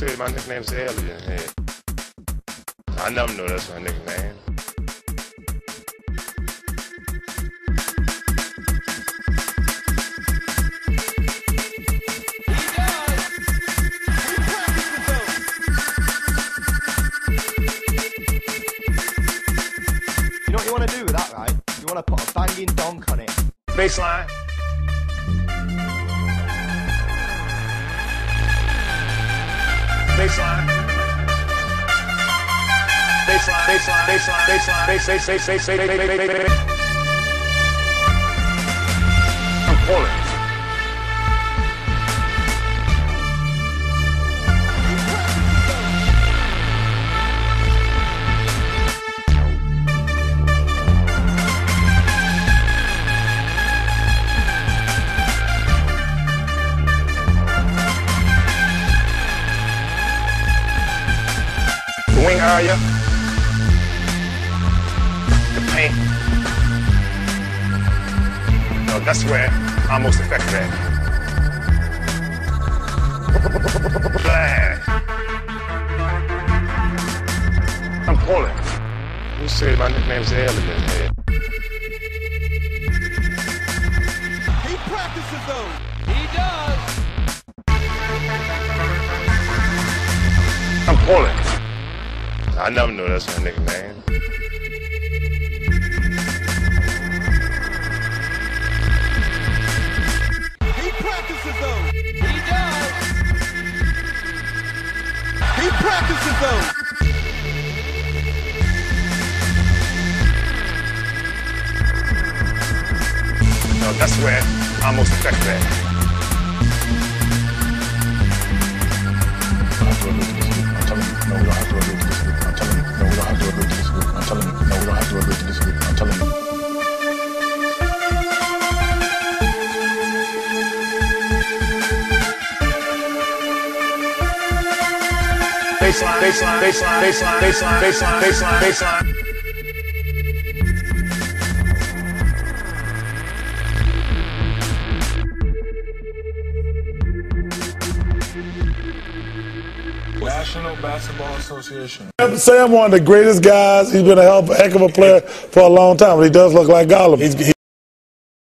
say my nickname's Alien? Hey. I never know that's my nickname. You know what you want to do with that, right? You want to put a banging donk on it. Baseline. Baseline. Baseline, baseline, baseline, baseline, baseline, baseline, baseline, baseline, baseline. I'm area. The paint. No, that's where I'm most effective at. I'm pulling. Who said my nickname's Alien? Hey. He practices those. He does. I'm pulling. I never knew that's my nickname. He practices those. He does. He practices though. No, that's where I'm most effective at. Baseline, baseline, baseline, baseline, baseline, baseline, baseline, baseline. National Basketball Association. Sam one of the greatest guys. He's been a hell, heck of a player for a long time. But he does look like Gollum. He's, he